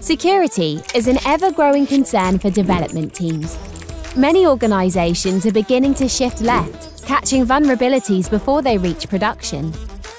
Security is an ever-growing concern for development teams. Many organizations are beginning to shift left, catching vulnerabilities before they reach production.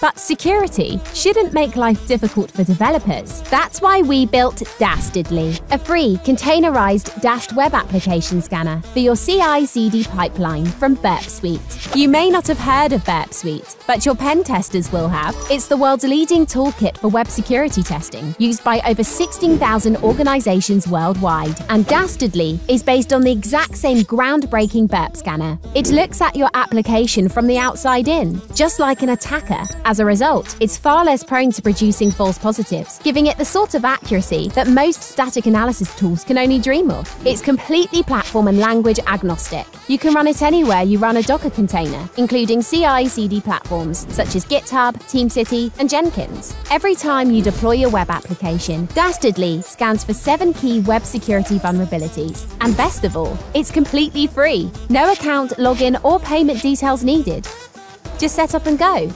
But security shouldn't make life difficult for developers. That's why we built Dastardly, a free containerized DAST web application scanner for your CI/CD pipeline from Burp Suite. You may not have heard of Burp Suite, but your pen testers will have. It's the world's leading toolkit for web security testing, used by over 16,000 organizations worldwide. And Dastardly is based on the exact same groundbreaking Burp scanner. It looks at your application from the outside in, just like an attacker. As a result, it's far less prone to producing false positives, giving it the sort of accuracy that most static analysis tools can only dream of. It's completely platform and language agnostic. You can run it anywhere you run a Docker container, including CI CD platforms such as GitHub, TeamCity, and Jenkins. Every time you deploy a web application, Dastardly scans for seven key web security vulnerabilities. And best of all, it's completely free. No account, login, or payment details needed. Just set up and go.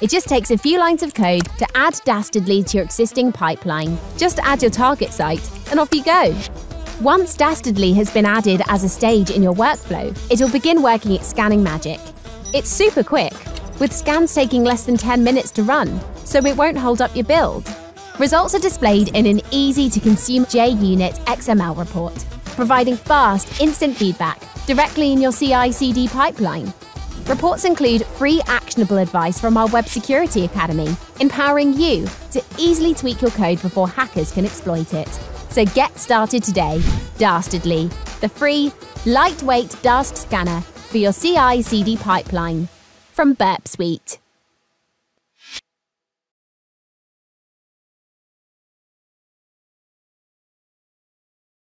It just takes a few lines of code to add Dastardly to your existing pipeline. Just add your target site, and off you go. Once Dastardly has been added as a stage in your workflow, it'll begin working its scanning magic. It's super quick, with scans taking less than 10 minutes to run, so it won't hold up your build. Results are displayed in an easy-to-consume JUnit XML report, providing fast, instant feedback directly in your CI/CD pipeline. Reports include free actionable advice from our Web Security Academy, empowering you to easily tweak your code before hackers can exploit it. So get started today. Dastardly, the free, lightweight Dast scanner for your CI/CD pipeline from Burp Suite.